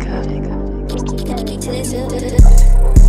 Jamaica. Jamaica.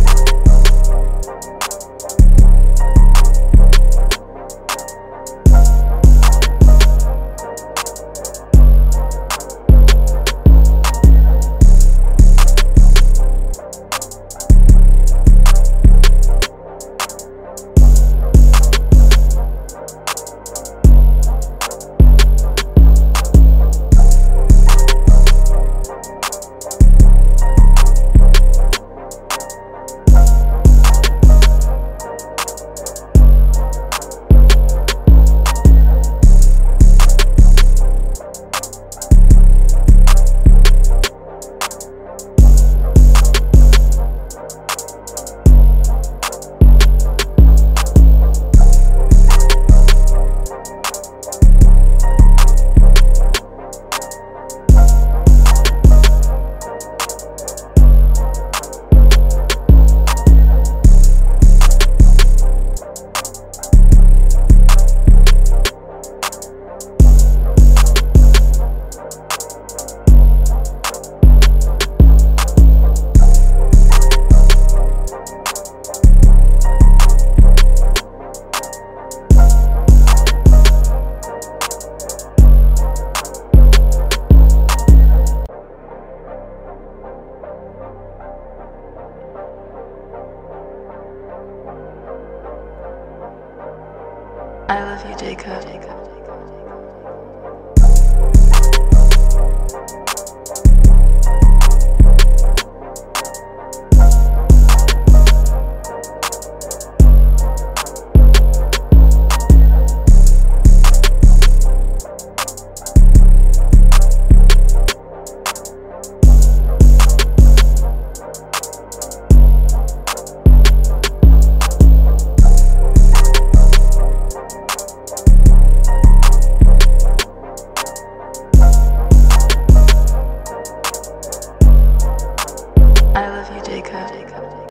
I love you, Jacob. Jacob. I love you, Jacob. Jacob.